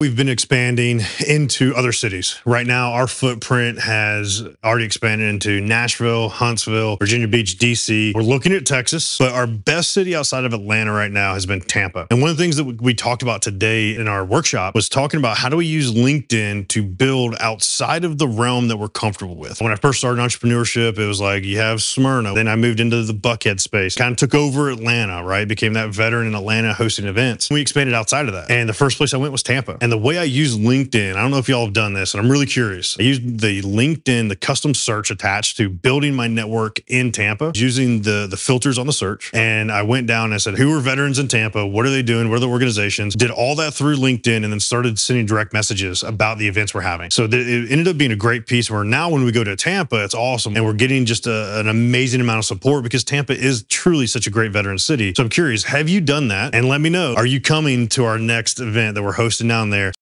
We've been expanding into other cities. Right now, our footprint has already expanded into Nashville, Huntsville, Virginia Beach, DC. We're looking at Texas, but our best city outside of Atlanta right now has been Tampa. And one of the things that we talked about today in our workshop was talking about how do we use LinkedIn to build outside of the realm that we're comfortable with. When I first started entrepreneurship, it was like you have Smyrna. Then I moved into the Buckhead space, kind of took over Atlanta, right? Became that veteran in Atlanta hosting events. We expanded outside of that. And the first place I went was Tampa. And the way I use LinkedIn, I don't know if y'all have done this, and I'm really curious. I used the LinkedIn, the custom search attached to building my network in Tampa, using the, the filters on the search. And I went down and I said, who are veterans in Tampa? What are they doing? What are the organizations? Did all that through LinkedIn and then started sending direct messages about the events we're having. So it ended up being a great piece where now when we go to Tampa, it's awesome. And we're getting just a, an amazing amount of support because Tampa is truly such a great veteran city. So I'm curious, have you done that? And let me know, are you coming to our next event that we're hosting down there?